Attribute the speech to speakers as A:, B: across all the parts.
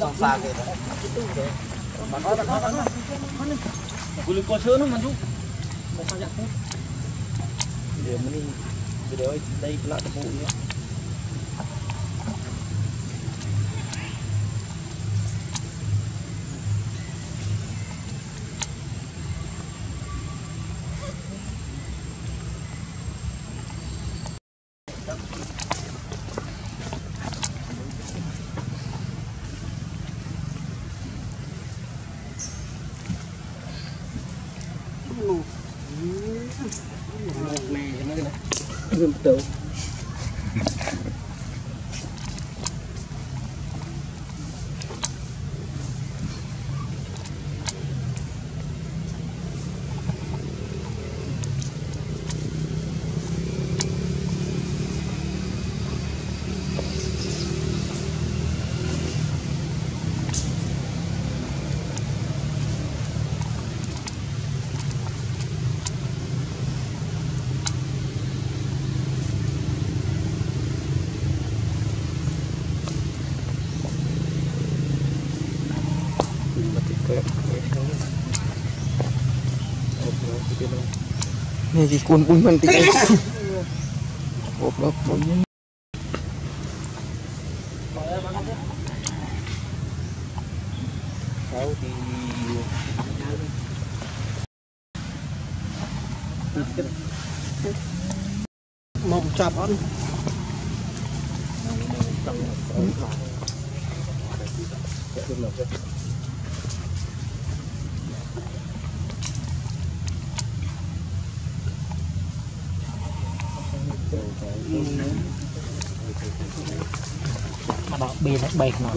A: con xa kìa Boleh kuasa tu maju. Mau sajak tu. Dia ni video ơi đây là tepuk nó
B: Betul. này
C: thì cuốn cuốn mình tí hộp đó cuốn Tahu
B: di Mau cap on. Ừ.
A: Mà đó bê nó bẹt nó.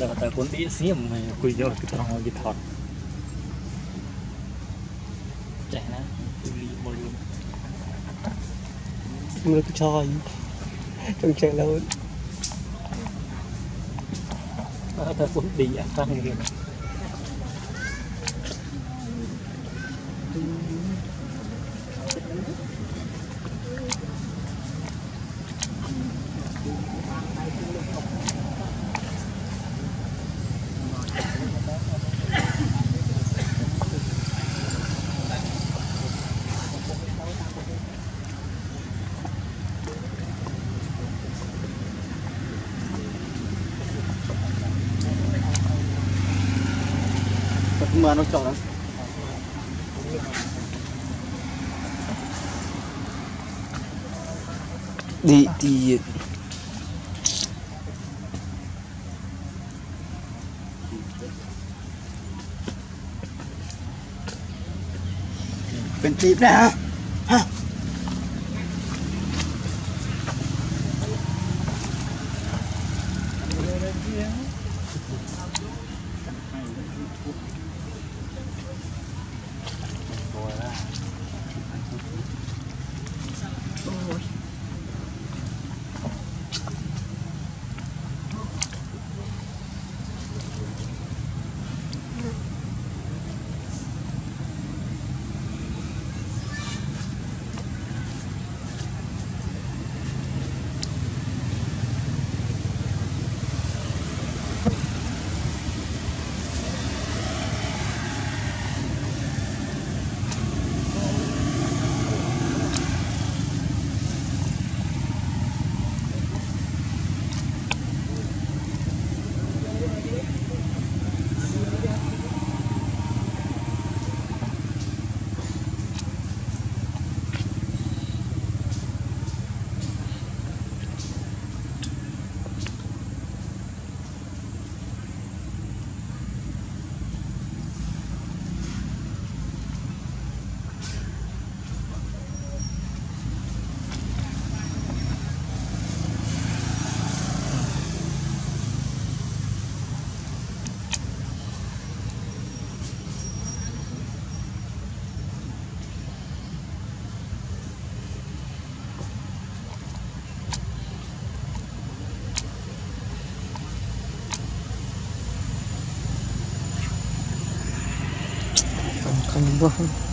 A: ដល់តែខ្លួនឌីសៀមគួយយកត្រង់គេថតចេះណាទូលីបុល
D: មើលទៅឆយចង់ចេះលោត
A: ដល់តែខ្លួនឌីអត់តាំងគេ mưa nó trộn
C: đi đi. Bên tiếp nè. Ha. Không không